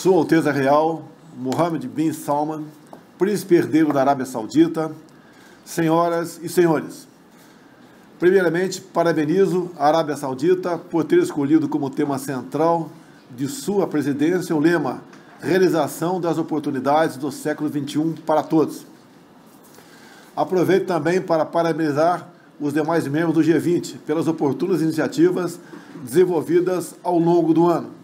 Sua Alteza Real, Mohammed bin Salman, príncipe herdeiro da Arábia Saudita, senhoras e senhores. Primeiramente, parabenizo a Arábia Saudita por ter escolhido como tema central de sua presidência o lema Realização das oportunidades do século XXI para todos. Aproveito também para parabenizar os demais membros do G20 pelas oportunas iniciativas desenvolvidas ao longo do ano.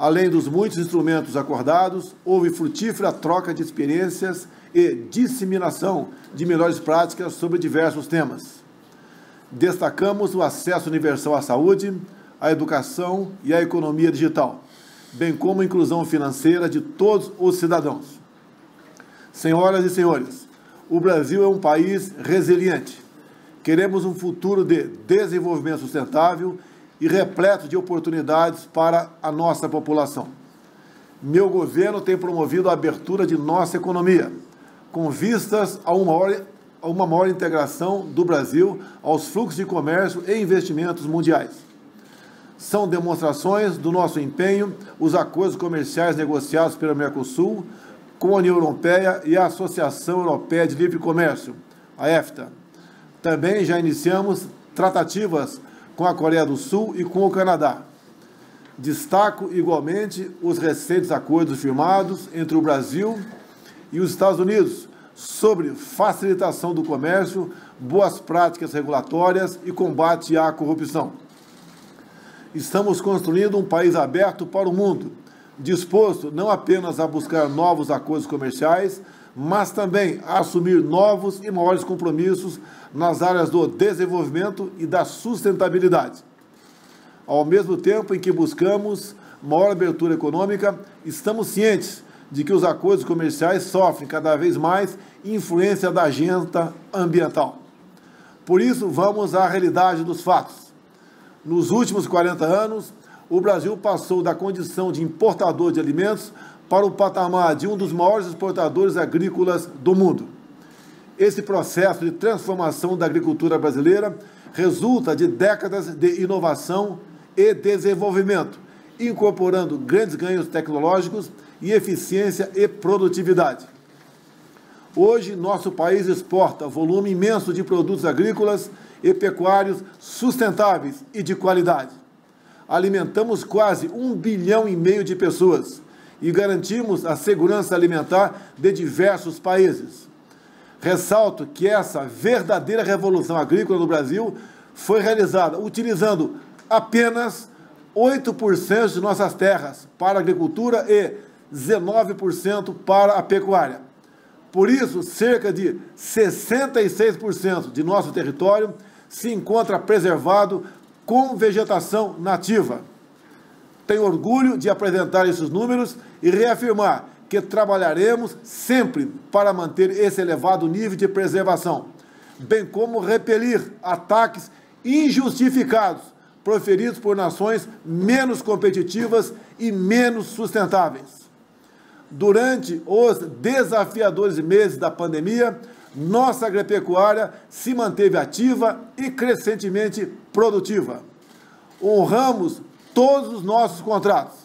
Além dos muitos instrumentos acordados, houve frutífera troca de experiências e disseminação de melhores práticas sobre diversos temas. Destacamos o acesso universal à saúde, à educação e à economia digital, bem como a inclusão financeira de todos os cidadãos. Senhoras e senhores, o Brasil é um país resiliente. Queremos um futuro de desenvolvimento sustentável e repleto de oportunidades para a nossa população. Meu governo tem promovido a abertura de nossa economia, com vistas a uma maior, a uma maior integração do Brasil aos fluxos de comércio e investimentos mundiais. São demonstrações do nosso empenho os acordos comerciais negociados pelo Mercosul com a União Europeia e a Associação Europeia de Livre Comércio, a EFTA. Também já iniciamos tratativas com a Coreia do Sul e com o Canadá. Destaco igualmente os recentes acordos firmados entre o Brasil e os Estados Unidos sobre facilitação do comércio, boas práticas regulatórias e combate à corrupção. Estamos construindo um país aberto para o mundo, disposto não apenas a buscar novos acordos comerciais, mas também a assumir novos e maiores compromissos nas áreas do desenvolvimento e da sustentabilidade. Ao mesmo tempo em que buscamos maior abertura econômica, estamos cientes de que os acordos comerciais sofrem cada vez mais influência da agenda ambiental. Por isso, vamos à realidade dos fatos. Nos últimos 40 anos, o Brasil passou da condição de importador de alimentos para o patamar de um dos maiores exportadores agrícolas do mundo. Esse processo de transformação da agricultura brasileira resulta de décadas de inovação e desenvolvimento, incorporando grandes ganhos tecnológicos e eficiência e produtividade. Hoje, nosso país exporta volume imenso de produtos agrícolas e pecuários sustentáveis e de qualidade. Alimentamos quase um bilhão e meio de pessoas e garantimos a segurança alimentar de diversos países. Ressalto que essa verdadeira revolução agrícola no Brasil foi realizada utilizando apenas 8% de nossas terras para a agricultura e 19% para a pecuária. Por isso, cerca de 66% de nosso território se encontra preservado com vegetação nativa. Tenho orgulho de apresentar esses números e reafirmar que trabalharemos sempre para manter esse elevado nível de preservação, bem como repelir ataques injustificados proferidos por nações menos competitivas e menos sustentáveis. Durante os desafiadores meses da pandemia, nossa agropecuária se manteve ativa e crescentemente produtiva. Honramos todos os nossos contratos.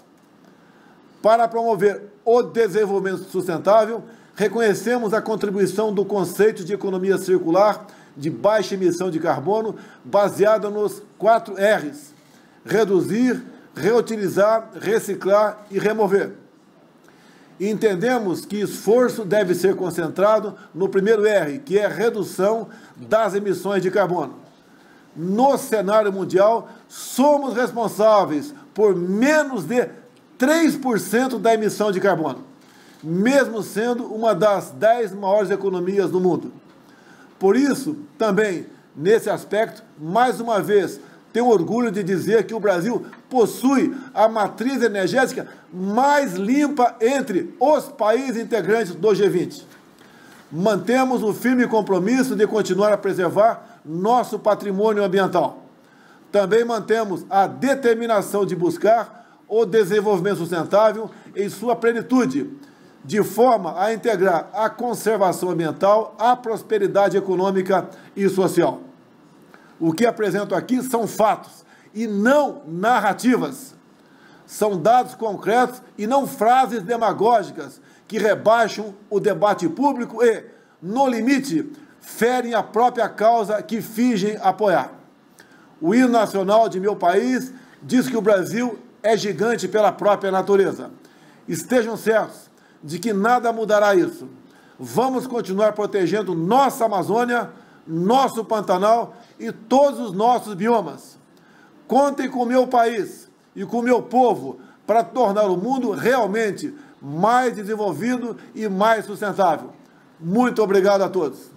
Para promover o desenvolvimento sustentável, reconhecemos a contribuição do conceito de economia circular de baixa emissão de carbono, baseada nos quatro R's: reduzir, reutilizar, reciclar e remover. Entendemos que esforço deve ser concentrado no primeiro R, que é redução das emissões de carbono no cenário mundial, somos responsáveis por menos de 3% da emissão de carbono, mesmo sendo uma das 10 maiores economias do mundo. Por isso, também, nesse aspecto, mais uma vez, tenho orgulho de dizer que o Brasil possui a matriz energética mais limpa entre os países integrantes do G20. Mantemos o firme compromisso de continuar a preservar nosso patrimônio ambiental. Também mantemos a determinação de buscar o desenvolvimento sustentável em sua plenitude, de forma a integrar a conservação ambiental à prosperidade econômica e social. O que apresento aqui são fatos e não narrativas. são dados concretos e não frases demagógicas que rebaixam o debate público e, no limite, ferem a própria causa que fingem apoiar. O hino nacional de meu país diz que o Brasil é gigante pela própria natureza. Estejam certos de que nada mudará isso. Vamos continuar protegendo nossa Amazônia, nosso Pantanal e todos os nossos biomas. Contem com o meu país e com o meu povo para tornar o mundo realmente mais desenvolvido e mais sustentável. Muito obrigado a todos.